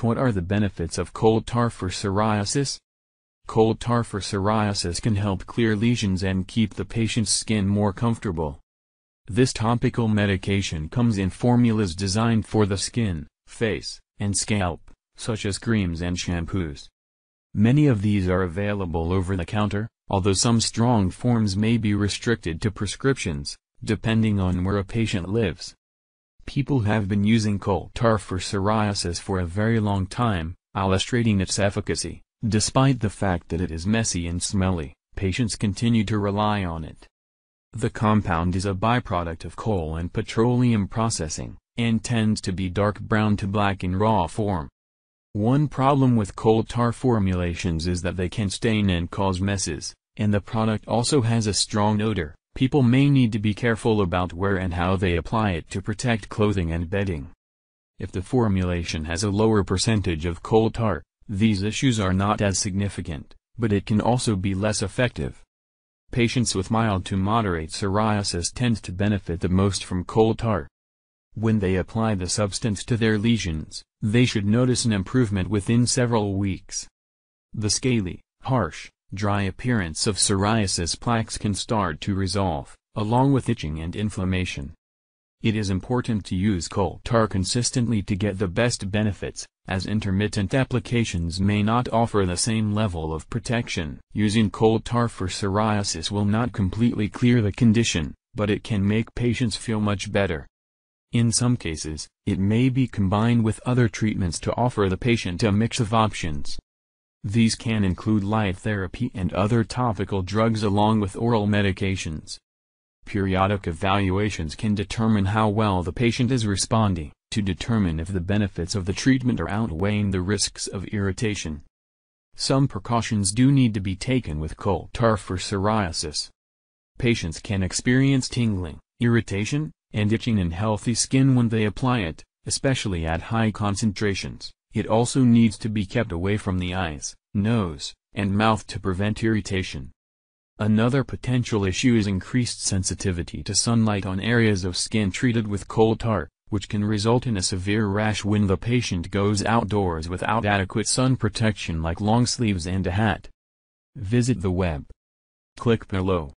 What are the benefits of coal tar for psoriasis? Coal tar for psoriasis can help clear lesions and keep the patient's skin more comfortable. This topical medication comes in formulas designed for the skin, face, and scalp, such as creams and shampoos. Many of these are available over the counter, although some strong forms may be restricted to prescriptions, depending on where a patient lives. People have been using coal tar for psoriasis for a very long time, illustrating its efficacy. Despite the fact that it is messy and smelly, patients continue to rely on it. The compound is a byproduct of coal and petroleum processing, and tends to be dark brown to black in raw form. One problem with coal tar formulations is that they can stain and cause messes, and the product also has a strong odor. People may need to be careful about where and how they apply it to protect clothing and bedding. If the formulation has a lower percentage of coal tar, these issues are not as significant, but it can also be less effective. Patients with mild to moderate psoriasis tend to benefit the most from coal tar. When they apply the substance to their lesions, they should notice an improvement within several weeks. The scaly, harsh, dry appearance of psoriasis plaques can start to resolve, along with itching and inflammation. It is important to use coal tar consistently to get the best benefits, as intermittent applications may not offer the same level of protection. Using coal tar for psoriasis will not completely clear the condition, but it can make patients feel much better. In some cases, it may be combined with other treatments to offer the patient a mix of options. These can include light therapy and other topical drugs along with oral medications. Periodic evaluations can determine how well the patient is responding, to determine if the benefits of the treatment are outweighing the risks of irritation. Some precautions do need to be taken with coal tar for psoriasis. Patients can experience tingling, irritation, and itching in healthy skin when they apply it, especially at high concentrations. It also needs to be kept away from the eyes, nose, and mouth to prevent irritation. Another potential issue is increased sensitivity to sunlight on areas of skin treated with coal tar, which can result in a severe rash when the patient goes outdoors without adequate sun protection like long sleeves and a hat. Visit the web. Click below.